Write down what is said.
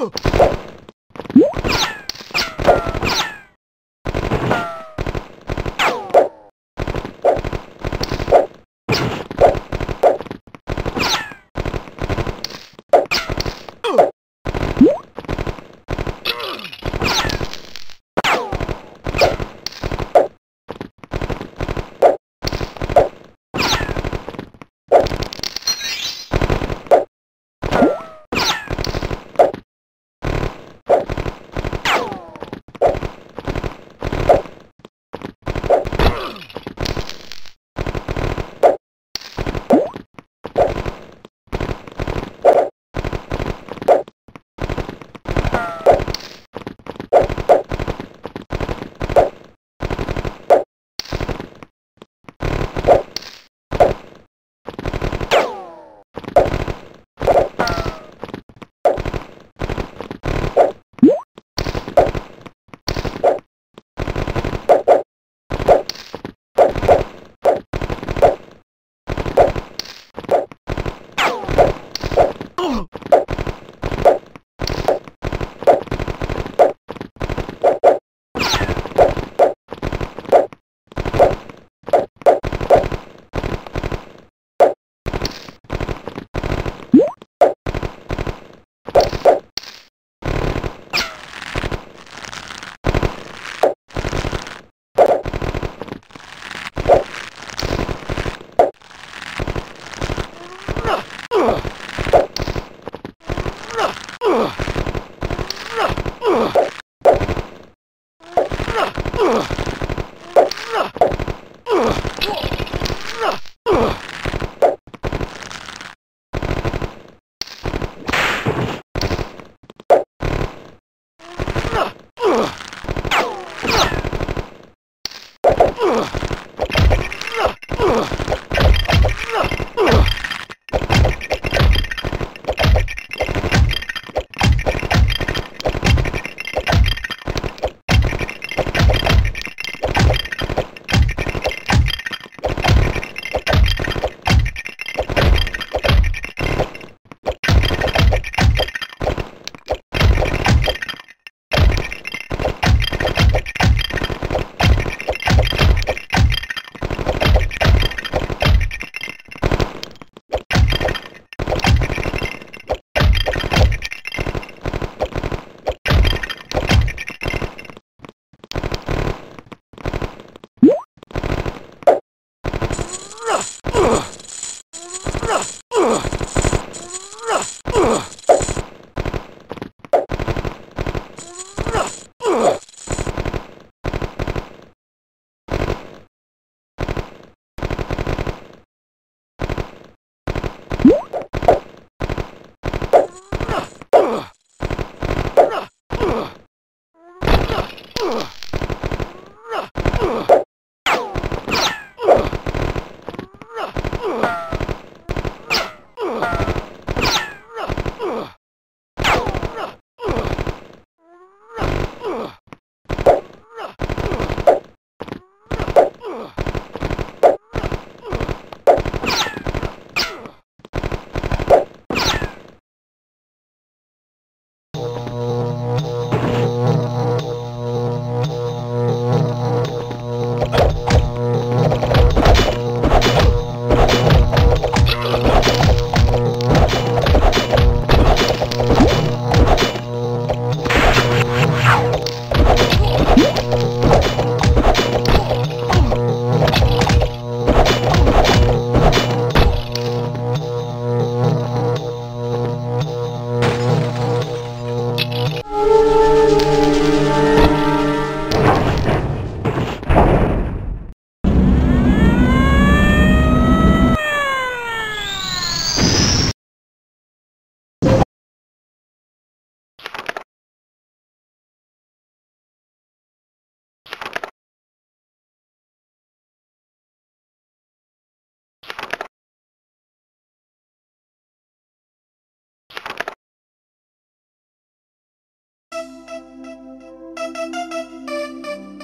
Oh! Ugh. Thank you.